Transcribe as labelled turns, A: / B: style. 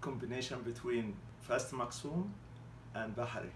A: combination between fast Maksum and Bahari.